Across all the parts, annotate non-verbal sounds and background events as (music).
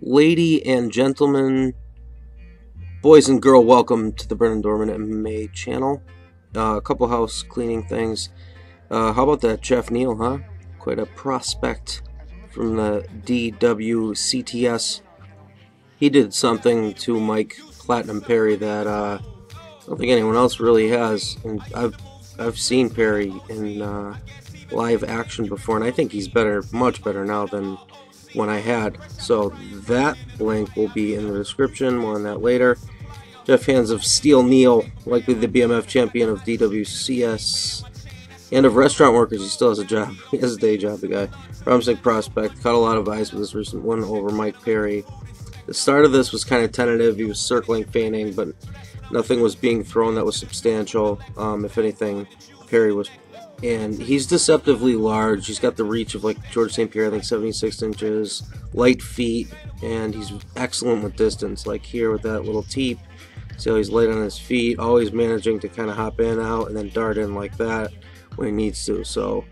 Lady and gentlemen, boys and girl, welcome to the Brendan Dorman MMA channel. Uh, a couple house cleaning things. Uh, how about that Geoff Neal, huh? Quite a prospect from the DWCTS. He did something to Mike Platinum Perry that uh, I don't think anyone else really has. And I've I've seen Perry in uh, live action before, and I think he's better, much better now than when I had. So that link will be in the description. More on that later. Geoff Hands of Steel Neal, likely the BMF champion of DWCS and of restaurant workers. He still has a job. (laughs) He has a day job, the guy. Promising prospect. Caught a lot of eyes with his recent win over Mike Perry. The start of this was kind of tentative. He was circling, feigning, but nothing was being thrown that was substantial. Um, if anything, Perry was and he's deceptively large. He's got the reach of like George St. Pierre, I think 76 inches, light feet, and he's excellent with distance. Like here with that little teep, see how he's light on his feet, always managing to kind of hop in, out, and then dart in like that when he needs to. So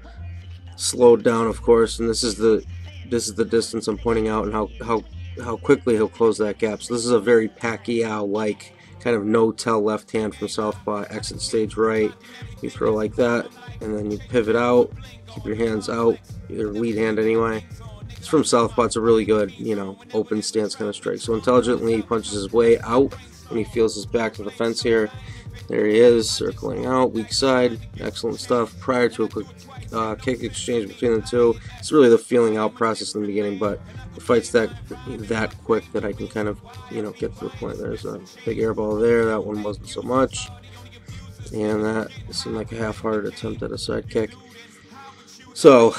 slowed down, of course, and this is the this is the distance I'm pointing out and how how how quickly he'll close that gap. So this is a very Pacquiao-like kind of no-tell left hand from southpaw, exit stage right. You throw like that, and then you pivot out, keep your hands out, your lead hand anyway. It's from southpaw. It's a really good, you know, open stance kind of strike. So intelligently, he punches his way out when he feels his back to the fence here. There he is, circling out, weak side. Excellent stuff. Prior to a quick uh, kick exchange between the two, it's really the feeling out process in the beginning, but fight's that that quick that I can kind of, you know, get to the point. There's a big air ball there. That one wasn't so much. And that seemed like a half-hearted attempt at a side kick. So,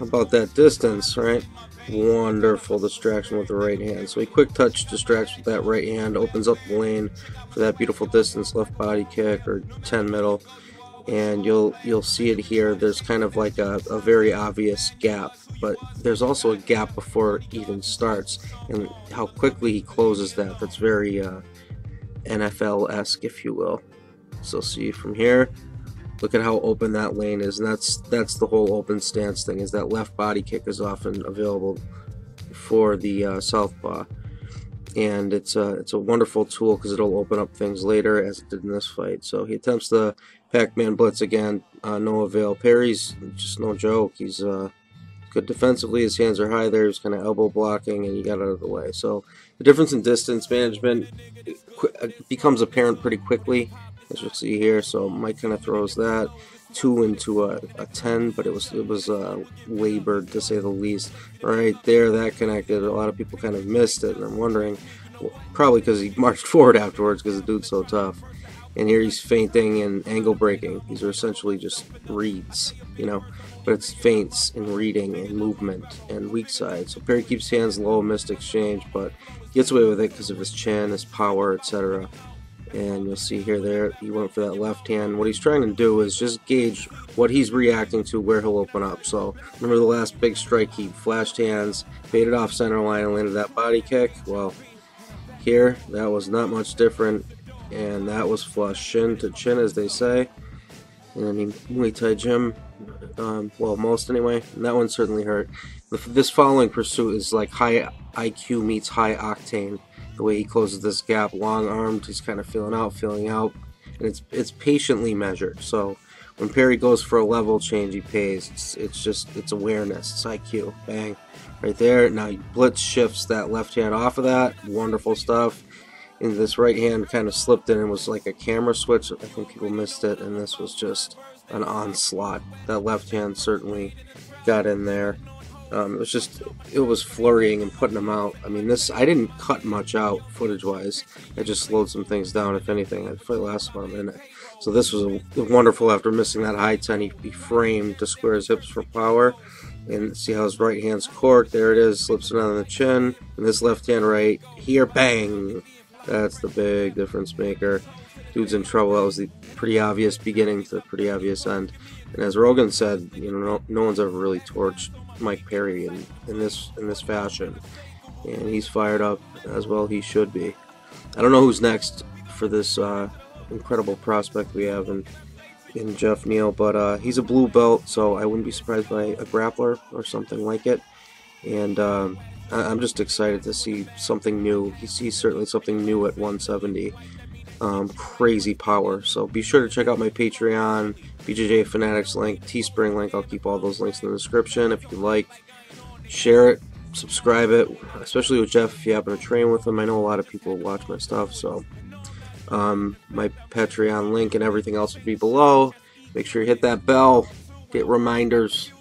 about that distance, right? Wonderful distraction with the right hand. So he quick touch distracts with that right hand, opens up the lane for that beautiful distance left body kick or 10 middle. And you'll you'll see it here. There's kind of like a, a very obvious gap, but there's also a gap before it even starts, and how quickly he closes that. That's very uh, NFL-esque, if you will. So see from here, look at how open that lane is, and that's that's the whole open stance thing. Is that left body kick is often available for the uh, southpaw, and it's a it's a wonderful tool because it'll open up things later, as it did in this fight. So he attempts the Pac-Man blitz again, uh, no avail. Perry's just no joke. He's uh, good defensively. His hands are high there. He's kind of elbow blocking, and he got out of the way. So the difference in distance management uh, becomes apparent pretty quickly as you'll see here. So Mike kind of throws that two into a, a 10, but it was it was uh, labored to say the least. Right there, that connected. A lot of people kind of missed it, and I'm wondering, well, probably because he (laughs) marched forward afterwards because the dude's so tough. And here he's feinting and angle breaking. These are essentially just reads, you know, but it's feints and reading and movement and weak side. So Perry keeps hands low, missed exchange, but gets away with it because of his chin, his power, etc and you'll see here there he went for that left hand. What he's trying to do is just gauge what he's reacting to where he'll open up. So remember the last big strike he flashed hands faded off center line and landed that body kick? Well here that was not much different. And that was flush chin to chin as they say. And then he Muay Thai Jim um, well most anyway. And that one certainly hurt. This following pursuit is like high IQ meets high octane the way he closes this gap, long armed, he's kind of feeling out, feeling out, and it's it's patiently measured. So when Perry goes for a level change, he pays. It's, it's just it's awareness, it's IQ, bang, right there. Now Blitz shifts that left hand off of that, wonderful stuff. And this right hand kind of slipped in and was like a camera switch. I think people missed it, and this was just an onslaught. That left hand certainly got in there. Um, it was just, it was flurrying and putting them out. I mean, this, I didn't cut much out footage-wise. I just slowed some things down, if anything. The fight lasted about a minute. So this was wonderful after missing that high 10. He, he framed to square his hips for power. And see how his right hand's corked. There it is, slips it on the chin. And this left hand right here, bang! That's the big difference maker. Dude's in trouble. That was the pretty obvious beginning to the pretty obvious end. And as Rogan said, you know, no, no one's ever really torched Mike Perry in, in this in this fashion, and he's fired up as well. He should be. I don't know who's next for this uh, incredible prospect we have in in Geoff Neal, but uh, he's a blue belt, so I wouldn't be surprised by a grappler or something like it. And um, I- I'm just excited to see something new. He sees certainly something new at 170. Um, crazy power. So be sure to check out my Patreon, BJJ Fanatics link, Teespring link. I'll keep all those links in the description. If you like, share it, subscribe it, especially with Geoff if you happen to train with him. I know a lot of people watch my stuff, so um, my Patreon link and everything else will be below. Make sure you hit that bell, get reminders,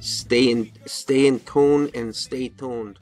stay in stay in tune and stay tuned.